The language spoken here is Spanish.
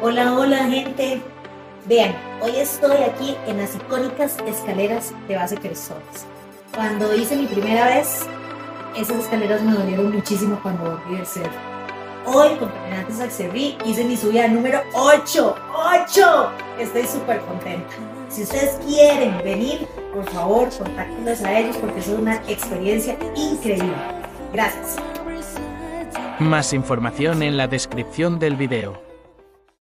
Hola, hola gente. Vean, hoy estoy aquí en las icónicas escaleras de base Cresones. Cuando hice mi primera vez, esas escaleras me dolieron muchísimo cuando volví del cerro. Hoy con Caminantes Accedí hice mi subida número 8. ¡8! Estoy súper contenta. Si ustedes quieren venir, por favor, contáctenlos a ellos porque es una experiencia increíble. Gracias. Más información en la descripción del video.